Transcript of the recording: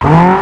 Oh,